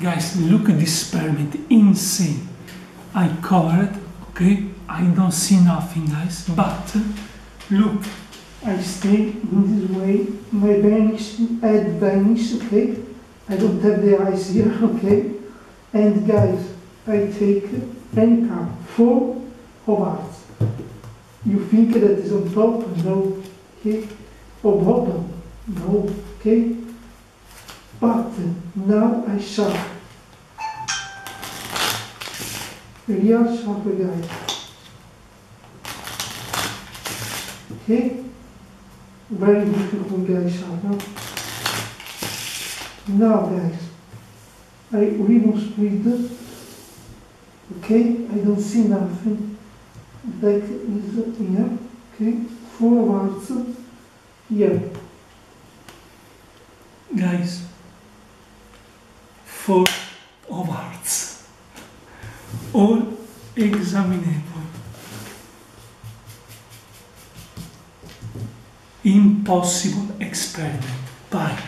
Guys, look at this experiment, insane. I covered, okay? I don't see nothing, guys, but look, I stay in this way, my vanish, head vanish, okay? I don't have the eyes here, okay? And guys, I take any card, four of hearts. You think that is on top? No, okay? Or bottom? No, okay? But now I shuffle. Real shuffle, guys. Okay? Very difficult, guys, shuffle. Now, guys, I ribbon split. Okay, I don't see nothing. Deck is here. Okay, four hearts here. Guys, for awards, all examinable, impossible experiment. By